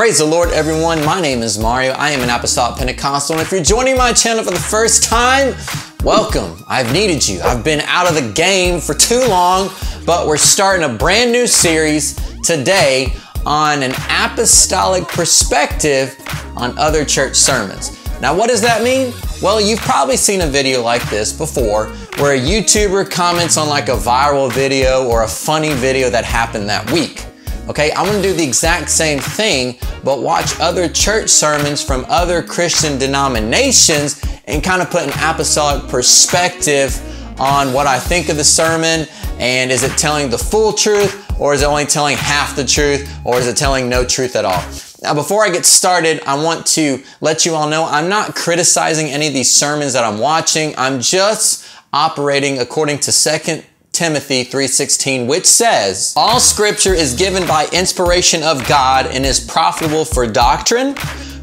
Praise the Lord, everyone. My name is Mario. I am an Apostolic Pentecostal, and if you're joining my channel for the first time, welcome. I've needed you. I've been out of the game for too long, but we're starting a brand new series today on an apostolic perspective on other church sermons. Now, what does that mean? Well, you've probably seen a video like this before where a YouTuber comments on like a viral video or a funny video that happened that week. Okay, I'm gonna do the exact same thing, but watch other church sermons from other Christian denominations and kind of put an apostolic perspective on what I think of the sermon and is it telling the full truth or is it only telling half the truth or is it telling no truth at all? Now, before I get started, I want to let you all know I'm not criticizing any of these sermons that I'm watching. I'm just operating according to Second Timothy 3:16 which says, "All scripture is given by inspiration of God and is profitable for doctrine,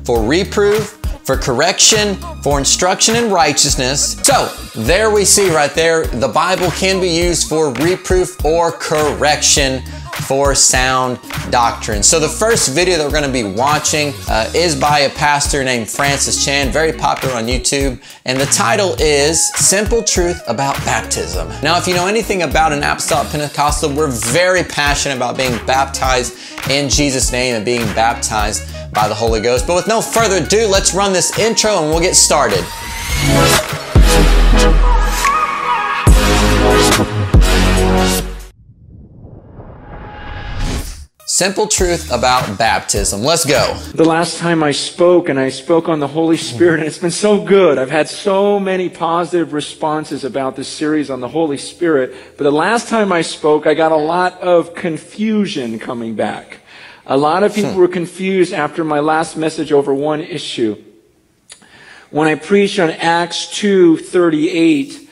for reproof, for correction, for instruction in righteousness." So, there we see right there, the Bible can be used for reproof or correction for sound doctrine. So the first video that we're going to be watching uh, is by a pastor named Francis Chan, very popular on YouTube, and the title is Simple Truth About Baptism. Now, if you know anything about an apostolic Pentecostal, we're very passionate about being baptized in Jesus' name and being baptized by the Holy Ghost. But with no further ado, let's run this intro and we'll get started. Simple truth about baptism. Let's go. The last time I spoke, and I spoke on the Holy Spirit, and it's been so good. I've had so many positive responses about this series on the Holy Spirit. But the last time I spoke, I got a lot of confusion coming back. A lot of people hmm. were confused after my last message over one issue. When I preached on Acts 2:38,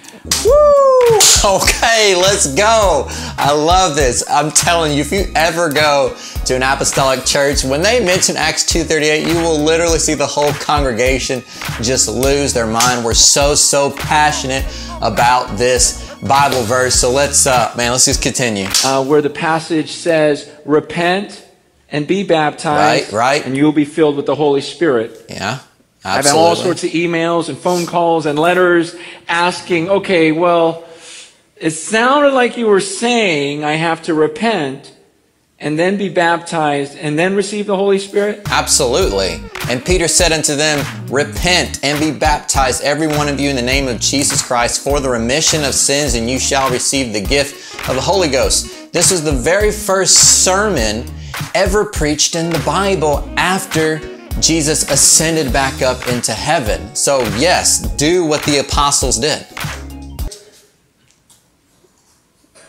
Woo! Okay, let's go. I love this. I'm telling you, if you ever go to an apostolic church, when they mention Acts 2.38, you will literally see the whole congregation just lose their mind. We're so, so passionate about this Bible verse. So let's, uh, man, let's just continue. Uh, where the passage says, repent and be baptized. Right, right. And you will be filled with the Holy Spirit. Yeah. Absolutely. I've had all sorts of emails and phone calls and letters asking, okay, well, it sounded like you were saying I have to repent and then be baptized and then receive the Holy Spirit? Absolutely. And Peter said unto them, Repent and be baptized, every one of you, in the name of Jesus Christ for the remission of sins, and you shall receive the gift of the Holy Ghost. This was the very first sermon ever preached in the Bible after Jesus ascended back up into heaven. So, yes, do what the apostles did.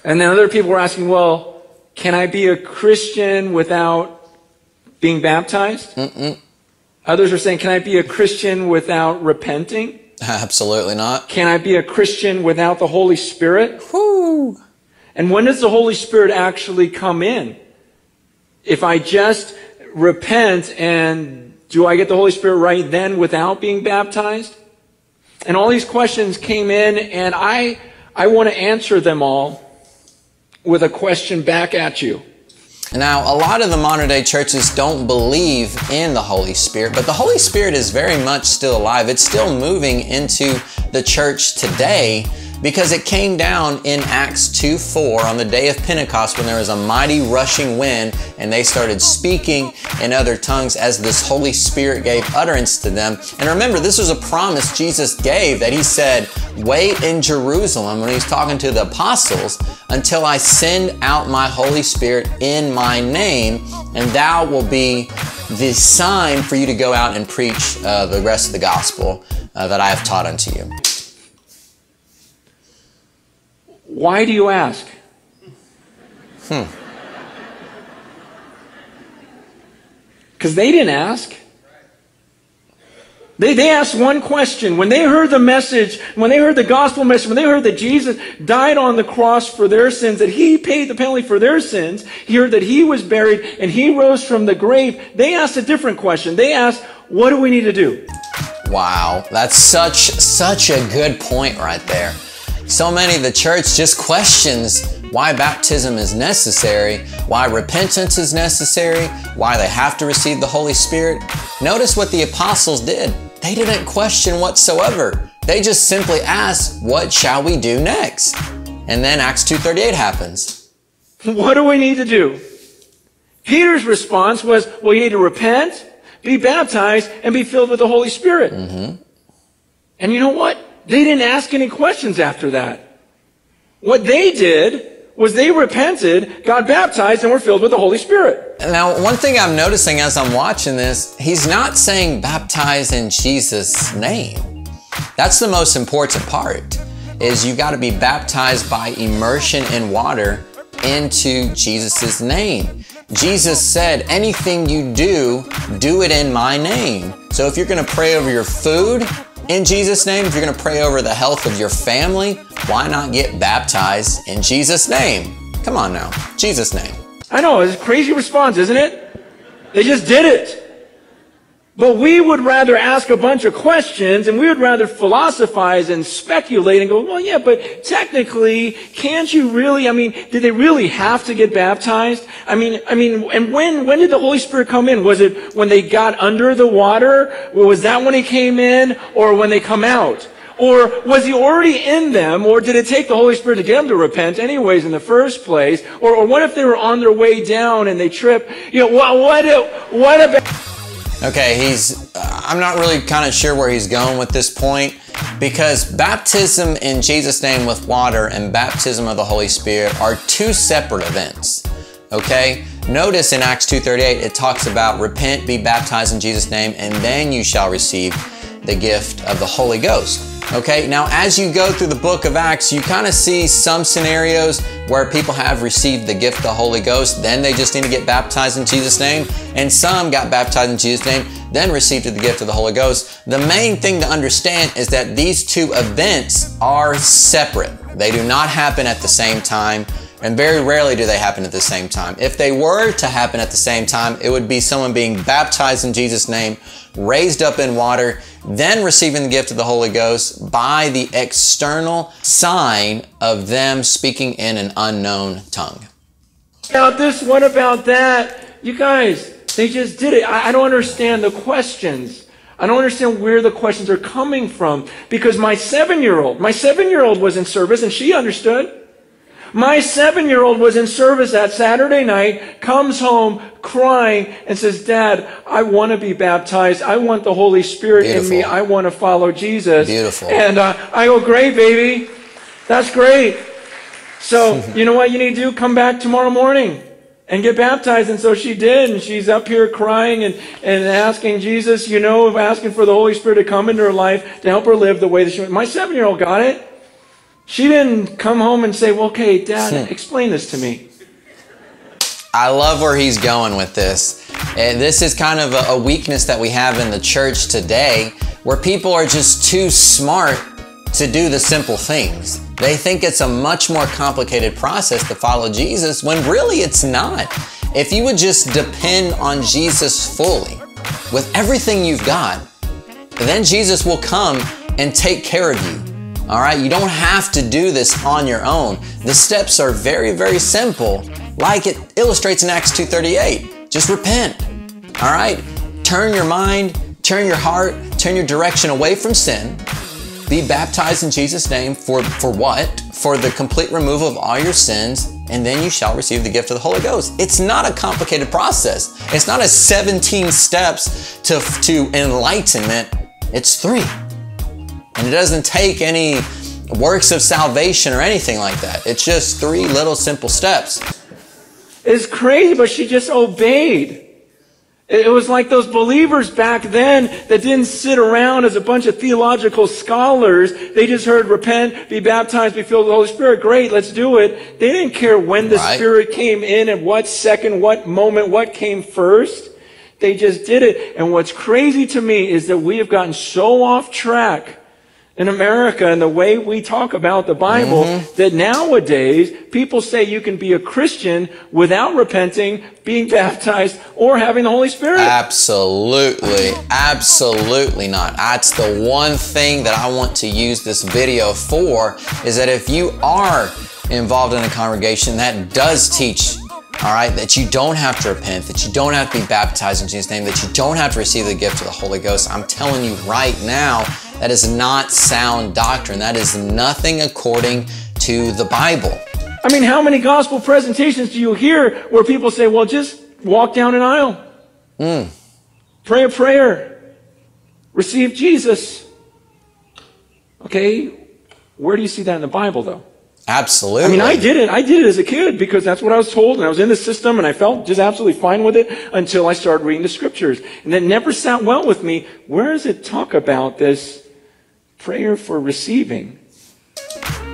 And then other people were asking, well, can I be a Christian without being baptized? Mm-mm. Others are saying, can I be a Christian without repenting? Absolutely not. Can I be a Christian without the Holy Spirit? Whoo! And when does the Holy Spirit actually come in? If I just repent and do I get the Holy Spirit right then without being baptized? And all these questions came in, and I, I want to answer them all with a question back at you. Now, a lot of the modern day churches don't believe in the Holy Spirit, but the Holy Spirit is very much still alive. It's still moving into the church today because it came down in Acts 2 4 on the day of Pentecost when there was a mighty rushing wind and they started speaking in other tongues as this Holy Spirit gave utterance to them. And remember, this was a promise Jesus gave that He said, Wait in Jerusalem when He's talking to the apostles until I send out my Holy Spirit in my name, and thou will be the sign for you to go out and preach uh, the rest of the gospel uh, that I have taught unto you. Why do you ask? Hmm. Because they didn't ask. They, they asked one question. When they heard the message, when they heard the gospel message, when they heard that Jesus died on the cross for their sins, that he paid the penalty for their sins, he heard that he was buried and he rose from the grave, they asked a different question. They asked, what do we need to do? Wow, that's such, such a good point right there. So many of the church just questions why baptism is necessary, why repentance is necessary, why they have to receive the Holy Spirit. Notice what the apostles did. They didn't question whatsoever. They just simply asked, what shall we do next? And then Acts 2.38 happens. What do we need to do? Peter's response was, well, you need to repent, be baptized, and be filled with the Holy Spirit. Mm-hmm. And you know what? They didn't ask any questions after that. What they did was they repented, got baptized, and were filled with the Holy Spirit. Now, one thing I'm noticing as I'm watching this, he's not saying baptize in Jesus' name. That's the most important part, is you got to be baptized by immersion in water into Jesus' name. Jesus said, anything you do, do it in my name. So if you're going to pray over your food, in Jesus' name. If you're to pray over the health of your family, why not get baptized in Jesus' name? Come on now, Jesus' name. I know, it's a crazy response, isn't it? They just did it. But we would rather ask a bunch of questions and we would rather philosophize and speculate and go, well, yeah, but technically, can't you really, I mean, did they really have to get baptized? I mean, I mean, and when, when did the Holy Spirit come in? Was it when they got under the water? Was that when he came in or when they come out? Or was he already in them? Or did it take the Holy Spirit to get them to repent anyways in the first place? Or, or what if they were on their way down and they trip? You know, what, what, what about... Okay, he's, uh, I'm not really kind of sure where he's going with this point because baptism in Jesus' name with water and baptism of the Holy Spirit are two separate events. Okay? Notice in Acts 2.38, it talks about repent, be baptized in Jesus' name, and then you shall receive the gift of the Holy Ghost. Okay, now as you go through the book of Acts, you kind of see some scenarios where people have received the gift of the Holy Ghost, then they just need to get baptized in Jesus' name, and some got baptized in Jesus' name, then received the gift of the Holy Ghost. The main thing to understand is that these two events are separate. They do not happen at the same time. And very rarely do they happen at the same time. If they were to happen at the same time, it would be someone being baptized in Jesus' name, raised up in water, then receiving the gift of the Holy Ghost by the external sign of them speaking in an unknown tongue. About this, what about that? You guys, they just did it. I, I don't understand the questions. I don't understand where the questions are coming from because my seven year old, my seven year old was in service and she understood. My seven year old was in service that Saturday night, comes home crying and says, Dad, I want to be baptized. I want the Holy Spirit Beautiful. in me. I want to follow Jesus. Beautiful. And uh, I go, Great, baby. That's great. So, you know what you need to do? Come back tomorrow morning and get baptized. And so she did. And she's up here crying and, and asking Jesus, you know, asking for the Holy Spirit to come into her life to help her live the way that she My seven year old got it. She didn't come home and say, well, okay, Dad, explain this to me. I love where he's going with this. And this is kind of a, weakness that we have in the church today where people are just too smart to do the simple things. They think it's a much more complicated process to follow Jesus when really it's not. If you would just depend on Jesus fully with everything you've got, then Jesus will come and take care of you. All right, you don't have to do this on your own. The steps are very, very simple, like it illustrates in Acts 2.38. Just repent. All right, turn your mind, turn your heart, turn your direction away from sin. Be baptized in Jesus' name for, for what? For the complete removal of all your sins, and then you shall receive the gift of the Holy Ghost. It's not a complicated process. It's not a 17 steps to, to enlightenment. It's three. And it doesn't take any works of salvation or anything like that. It's just three little simple steps. It's crazy, but she just obeyed. It was like those believers back then that didn't sit around as a bunch of theological scholars. They just heard repent, be baptized, be filled with the Holy Spirit. Great, let's do it. They didn't care when the right. Spirit came in and what second, what moment, what came first. They just did it. And what's crazy to me is that we have gotten so off track in America and the way we talk about the Bible Mm-hmm. that nowadays people say you can be a Christian without repenting, being baptized, or having the Holy Spirit. Absolutely, absolutely not. That's the one thing that I want to use this video for is that if you are involved in a congregation that does teach, all right, that you don't have to repent, that you don't have to be baptized in Jesus' name, that you don't have to receive the gift of the Holy Ghost, I'm telling you right now, that is not sound doctrine. That is nothing according to the Bible. I mean, how many gospel presentations do you hear where people say, well, just walk down an aisle, hmm. pray a prayer, receive Jesus? Okay, where do you see that in the Bible, though? Absolutely. I mean, I did it. I did it as a kid because that's what I was told, and I was in the system, and I felt just absolutely fine with it until I started reading the scriptures. And it never sat well with me. Where does it talk about this prayer for receiving?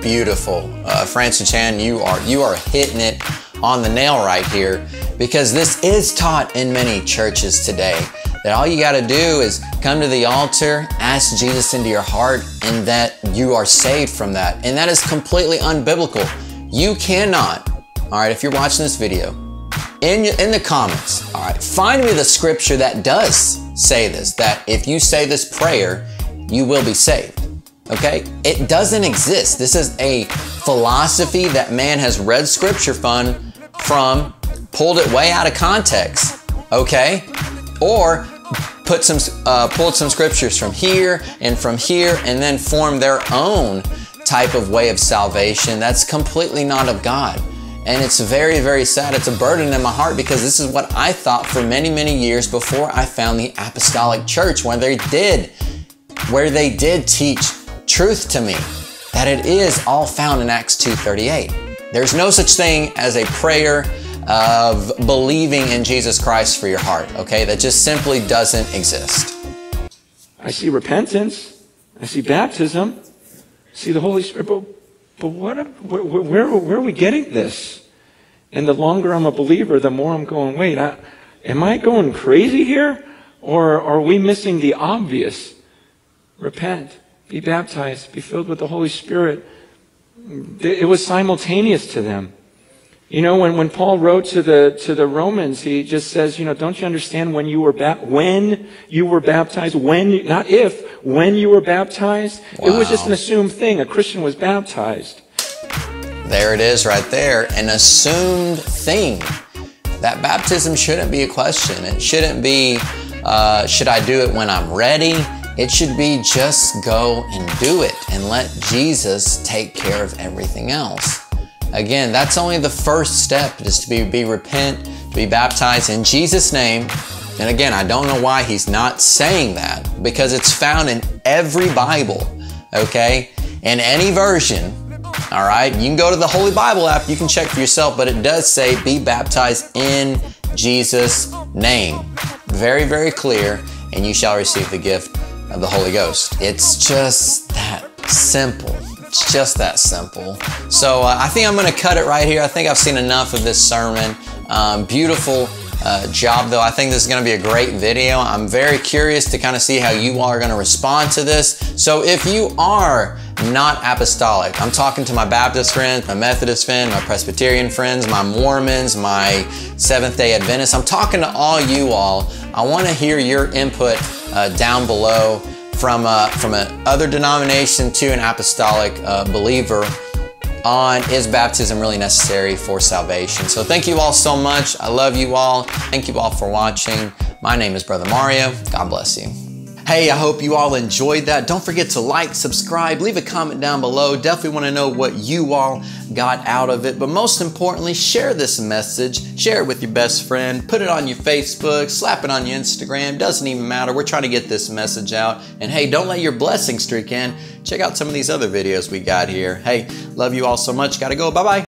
Beautiful, uh, Francis Chan. You are you are hitting it on the nail right here because this is taught in many churches today. That all you got to do is come to the altar, ask Jesus into your heart, and that you are saved from that. And that is completely unbiblical. You cannot. All right, if you're watching this video, in in the comments, all right, find me the scripture that does say this. That if you say this prayer, you will be saved. Okay? It doesn't exist. This is a philosophy that man has read scripture fun from, pulled it way out of context. Okay? Or put some, uh, pulled some scriptures from here and from here and then formed their own type of way of salvation that's completely not of God. And it's very, very sad. It's a burden in my heart because this is what I thought for many, many years before I found the apostolic church where they did, where they did teach truth to me that it is all found in Acts 2.38. There's no such thing as a prayer of believing in Jesus Christ for your heart, okay? That just simply doesn't exist. I see repentance. I see baptism. I see the Holy Spirit. But, but what, where, where, where are we getting this? And the longer I'm a believer, the more I'm going, wait, I, am I going crazy here? Or are we missing the obvious? Repent, be baptized, be filled with the Holy Spirit. It was simultaneous to them. You know, when, when Paul wrote to the, to the Romans, he just says, you know, don't you understand when you were, when you were baptized, when, you, not if, when you were baptized? It was just an assumed thing. A Christian was baptized. There it is right there. An assumed thing. That baptism shouldn't be a question. It shouldn't be, uh, should I do it when I'm ready? It should be just go and do it and let Jesus take care of everything else. Again, that's only the first step is to be, be repent, be baptized in Jesus' name. And again, I don't know why he's not saying that because it's found in every Bible, okay? In any version, all right? You can go to the Holy Bible app, you can check for yourself, but it does say be baptized in Jesus' name. Very, very clear, and you shall receive the gift of the Holy Ghost. It's just that simple. It's just that simple. So uh, I think I'm going to cut it right here. I think I've seen enough of this sermon. Um, beautiful uh, job, though. I think this is going to be a great video. I'm very curious to kind of see how you all are going to respond to this. So if you are not apostolic, I'm talking to my Baptist friends, my Methodist friends, my Presbyterian friends, my Mormons, my Seventh day Adventists. I'm talking to all you all. I want to hear your input uh, down below from uh, from an other denomination to an apostolic uh, believer on is baptism really necessary for salvation. So thank you all so much. I love you all. Thank you all for watching. My name is Brother Mario. God bless you. Hey, I hope you all enjoyed that. Don't forget to like, subscribe, leave a comment down below. Definitely want to know what you all got out of it. But most importantly, share this message. Share it with your best friend. Put it on your Facebook, slap it on your Instagram. Doesn't even matter. We're trying to get this message out. And hey, don't let your blessing streak in. Check out some of these other videos we got here. Hey, love you all so much. Gotta go. Bye bye.